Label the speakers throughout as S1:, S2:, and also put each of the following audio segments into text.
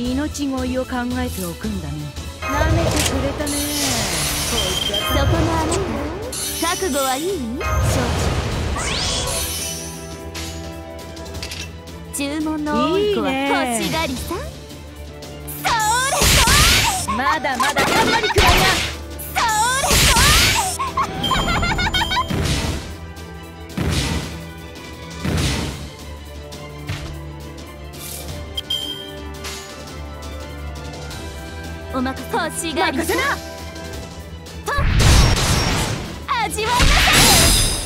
S1: 命乞いを考えておくんだね。舐めてくれたね。
S2: そこのあなた覚悟はいい？承知注文の多い子は欲しがりさそれそれ！
S1: まだまだ頑張りくらいな
S2: 欲しがり
S1: 任せな
S2: 味わいなさ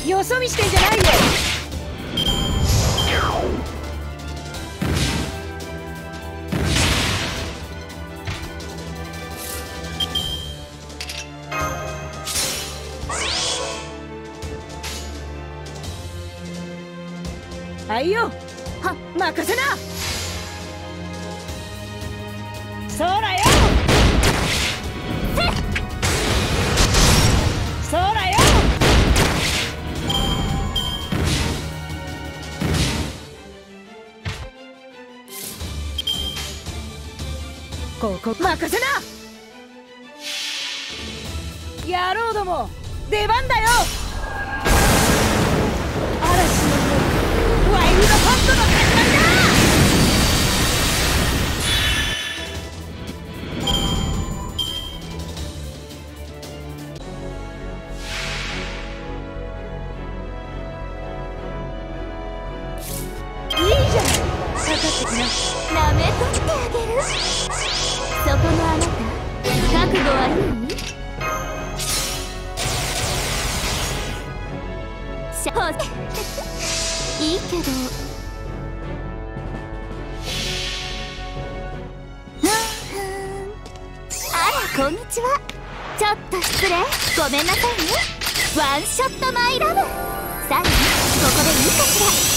S1: い。よそ見してんじゃないよ。はいよ。は任せな。そらよここ任せな。野郎ども出番だよ。嵐のワイルドハントの
S2: ごめんなさいね。ワンショットマイラブ。さあここでいいかしら。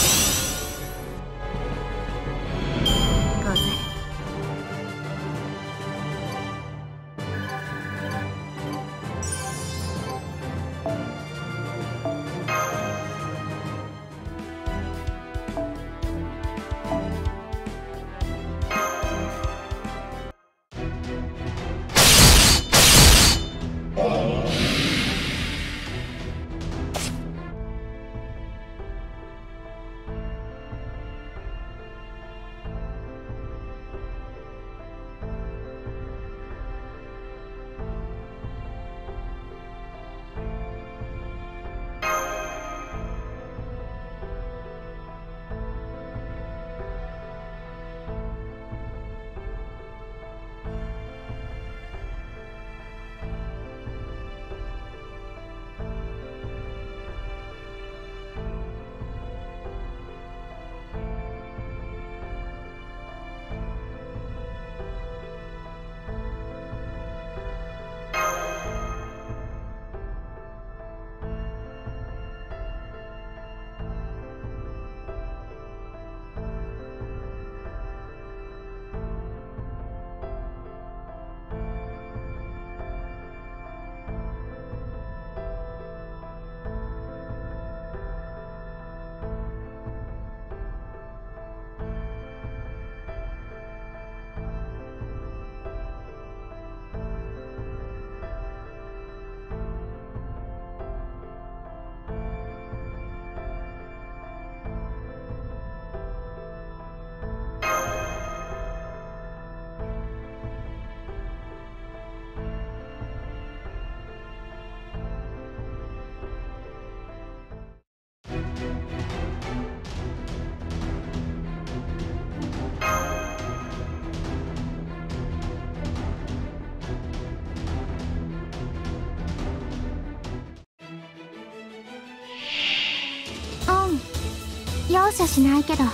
S2: 容赦しないけど。ごめ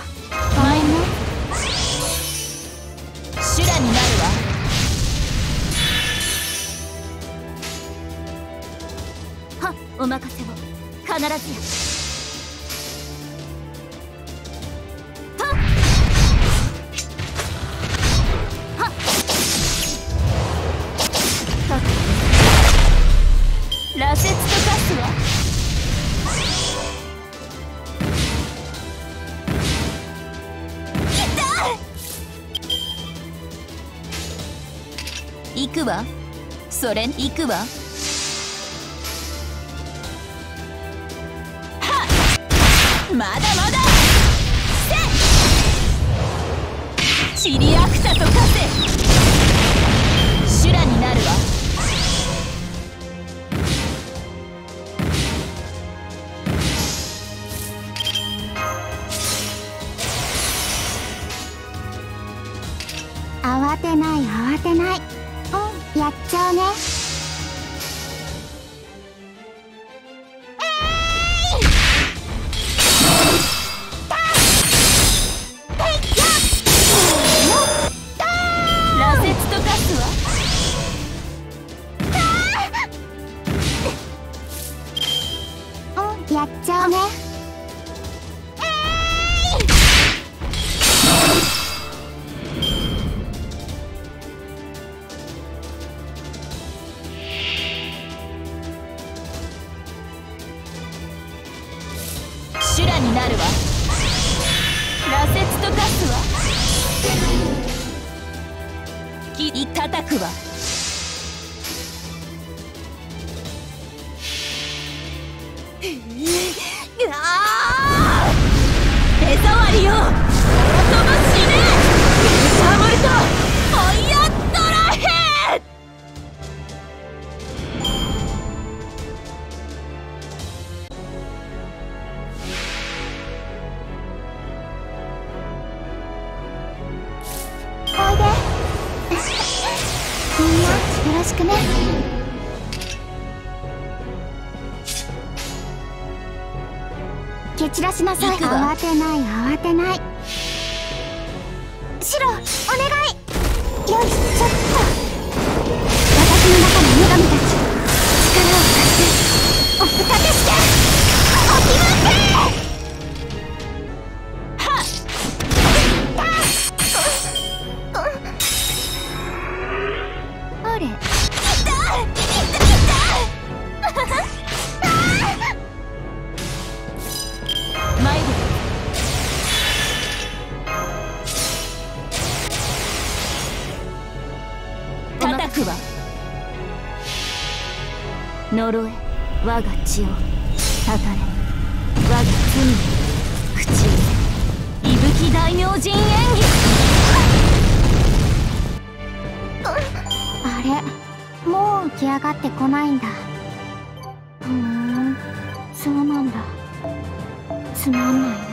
S2: んね
S1: 修羅になる
S2: わ。はお任せを。必ずや
S3: くわ。それ行くわ。
S2: まだまだ。
S3: せ
S4: っ。
S2: チリアクトし
S4: くね。蹴散らしなさい。慌てない慌てない
S3: 血をたたれ我が罪を口を息吹大明神演技。
S4: あれもう起き上がってこないんだ。ふんそうなんだ。つまんない。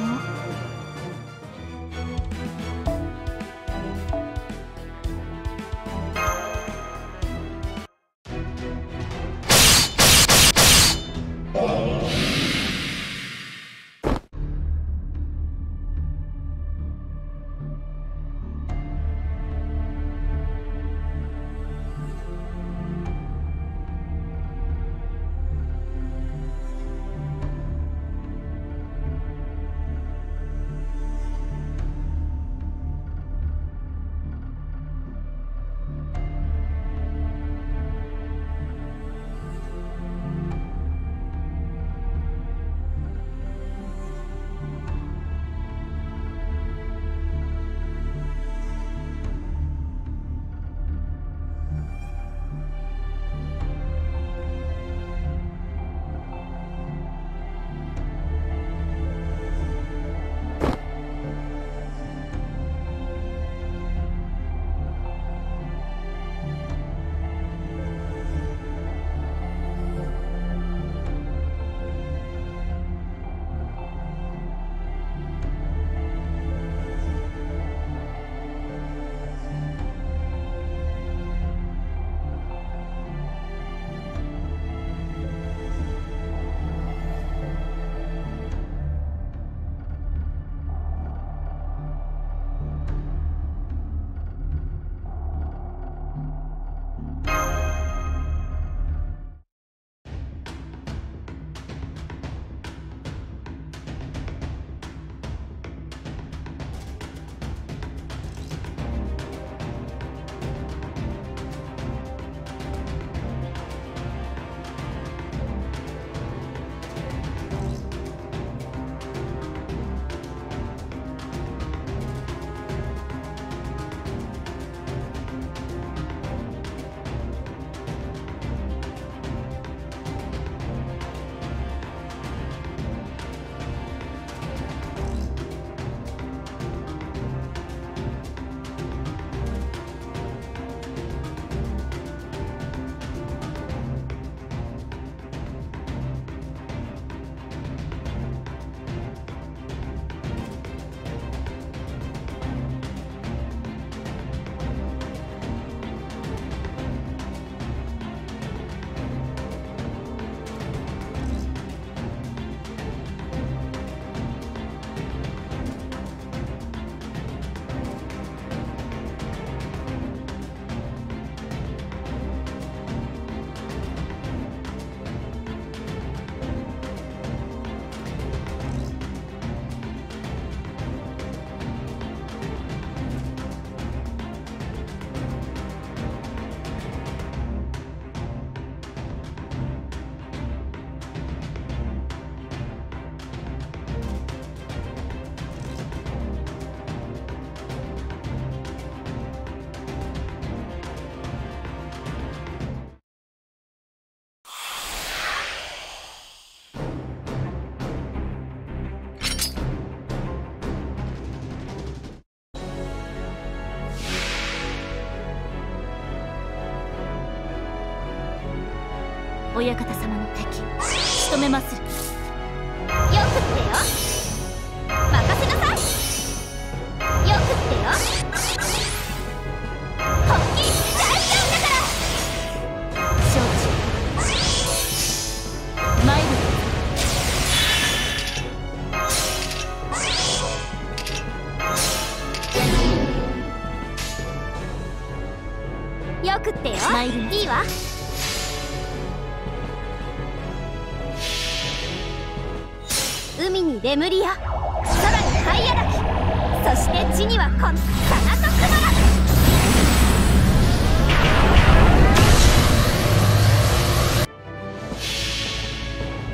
S2: 親方様の敵仕留めまする。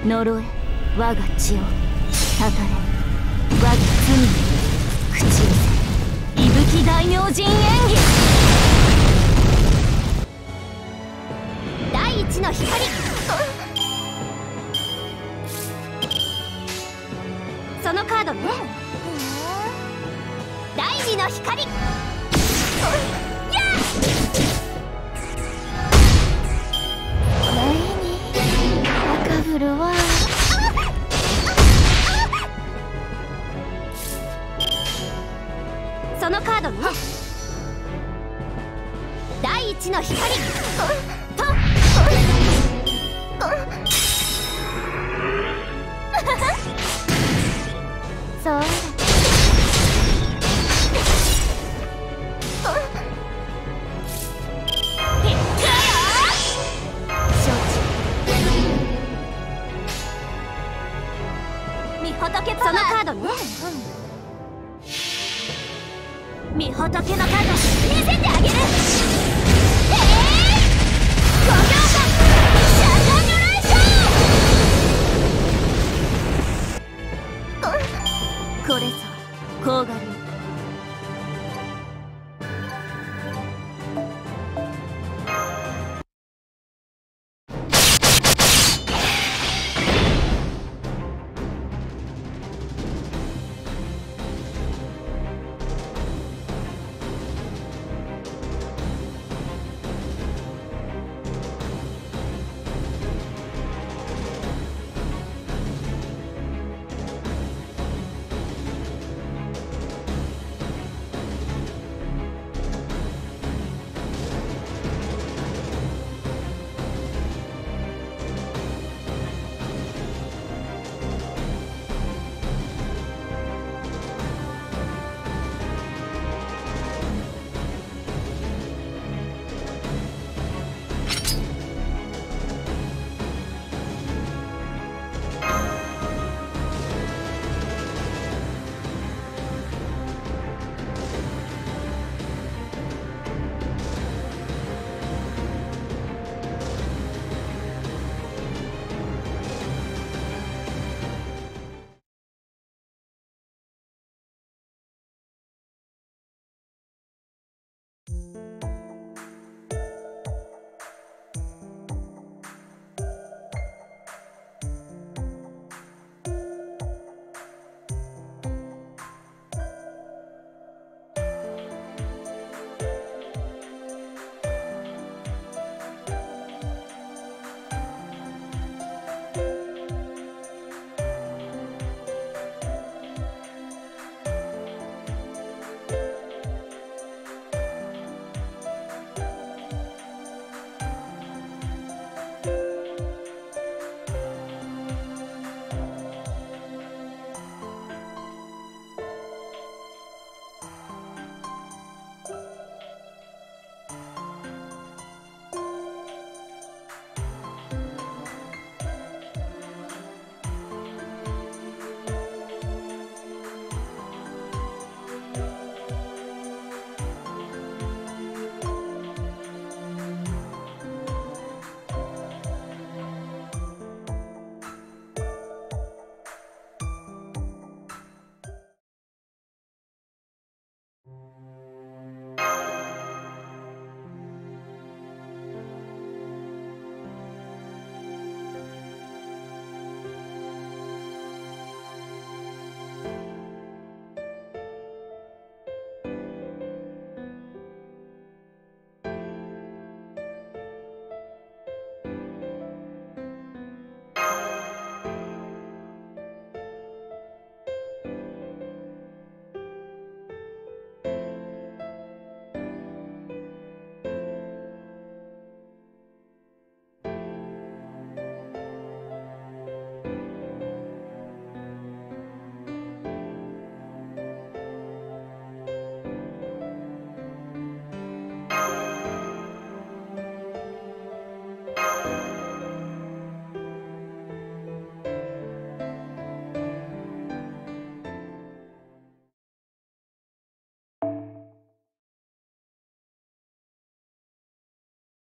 S2: 呪え我が血をたたれ我が罪に。口寄せ伊吹大明神演技。
S3: 第一の光。そのカードね。第二の光。
S4: 赤ぶるわ。
S3: そのカードね第一の光。と